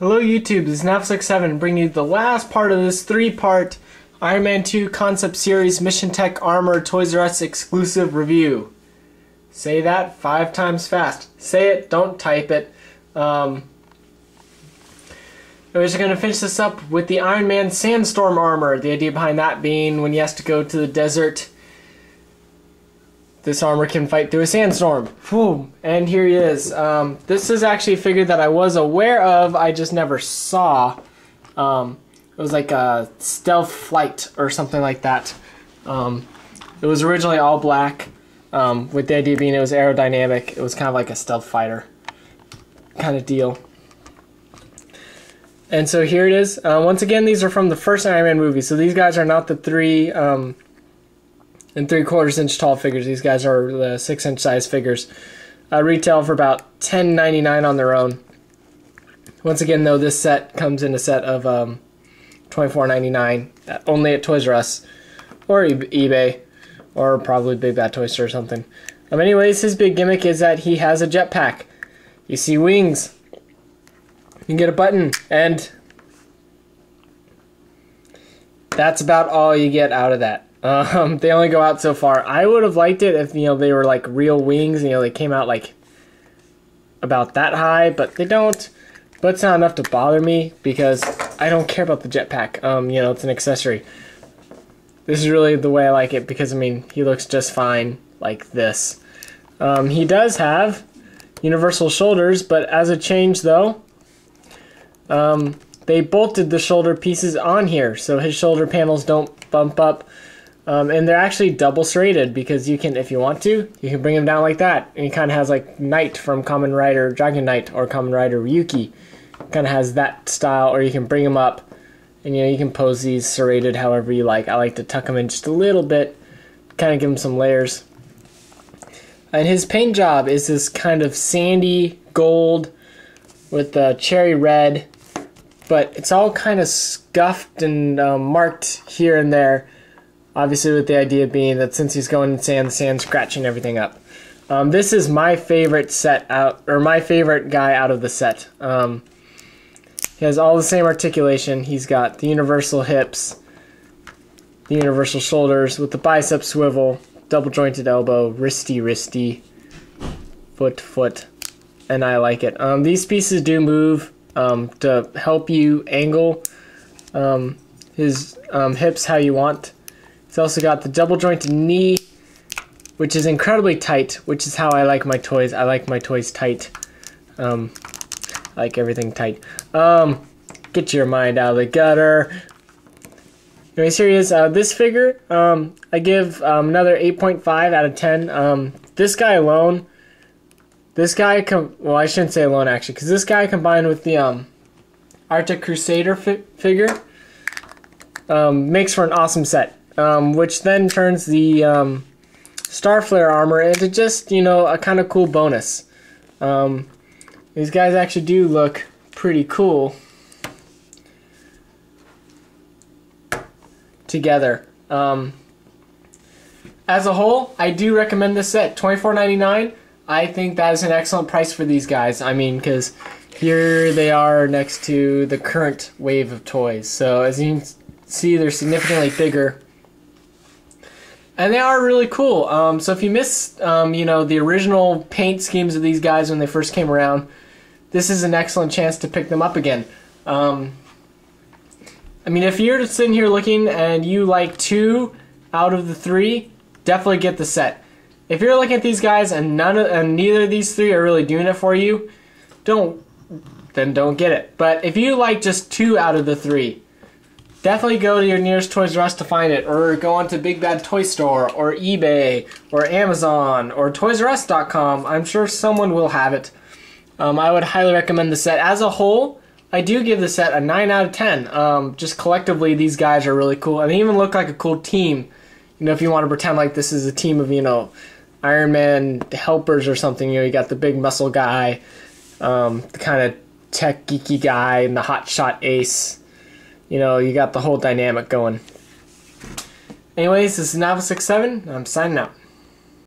Hello YouTube, this is Nav67 bringing you the last part of this three-part Iron Man 2 Concept Series Mission Tech Armor Toys R Us exclusive review. Say that five times fast. Say it, don't type it. Um, we're just going to finish this up with the Iron Man Sandstorm Armor. The idea behind that being when he has to go to the desert this armor can fight through a sandstorm. Boom. And here he is. Um, this is actually a figure that I was aware of, I just never saw. Um, it was like a stealth flight or something like that. Um, it was originally all black, um, with the idea being it was aerodynamic. It was kind of like a stealth fighter kind of deal. And so here it is. Uh, once again, these are from the first Iron Man movie. So these guys are not the three um, and three quarters inch tall figures. These guys are the six inch size figures. Uh, retail for about ten ninety nine on their own. Once again, though, this set comes in a set of um, twenty four ninety nine uh, only at Toys R Us or eBay or probably Big Bad Toy Store or something. Um, anyways, his big gimmick is that he has a jetpack. You see wings. You can get a button, and that's about all you get out of that. Um, they only go out so far. I would have liked it if you know they were like real wings. You know, they came out like about that high, but they don't. But it's not enough to bother me because I don't care about the jetpack. Um, you know, it's an accessory. This is really the way I like it because I mean he looks just fine like this. Um, he does have universal shoulders, but as a change though, um, they bolted the shoulder pieces on here, so his shoulder panels don't bump up um, and they're actually double serrated because you can, if you want to, you can bring them down like that. And he kind of has like Knight from Kamen Rider Dragon Knight or Kamen Rider Ryuki. Kind of has that style, or you can bring them up and you know you can pose these serrated however you like. I like to tuck them in just a little bit, kind of give them some layers. And his paint job is this kind of sandy gold with the cherry red, but it's all kind of scuffed and um, marked here and there Obviously, with the idea being that since he's going in sand, the sand's scratching everything up. Um, this is my favorite set out, or my favorite guy out of the set. Um, he has all the same articulation. He's got the universal hips, the universal shoulders with the bicep swivel, double jointed elbow, wristy wristy, foot foot, and I like it. Um, these pieces do move um, to help you angle um, his um, hips how you want. It's also got the double jointed knee, which is incredibly tight, which is how I like my toys. I like my toys tight. Um, I like everything tight. Um, get your mind out of the gutter. Anyways, here he is. Uh, this figure, um, I give um, another 8.5 out of 10. Um, this guy alone, this guy, com well, I shouldn't say alone actually, because this guy combined with the um, Arctic Crusader fi figure um, makes for an awesome set um, which then turns the um, Starflare armor into just, you know, a kind of cool bonus. Um, these guys actually do look pretty cool together. Um, as a whole, I do recommend this set. $24.99. I think that is an excellent price for these guys. I mean, because here they are next to the current wave of toys. So as you can see, they're significantly bigger and they are really cool. Um, so if you missed, um, you know, the original paint schemes of these guys when they first came around, this is an excellent chance to pick them up again. Um, I mean, if you're sitting here looking and you like two out of the three, definitely get the set. If you're looking at these guys and none of, and neither of these three are really doing it for you, don't then don't get it. But if you like just two out of the three, definitely go to your nearest Toys R Us to find it, or go onto Big Bad Toy Store, or eBay, or Amazon, or ToysRUs.com. I'm sure someone will have it. Um, I would highly recommend the set. As a whole, I do give the set a 9 out of 10. Um, just collectively, these guys are really cool, and they even look like a cool team. You know, if you want to pretend like this is a team of, you know, Iron Man helpers or something, you know, you got the big muscle guy, um, the kind of tech geeky guy, and the hot shot ace you know, you got the whole dynamic going. Anyways, this is Nav67. I'm signing out.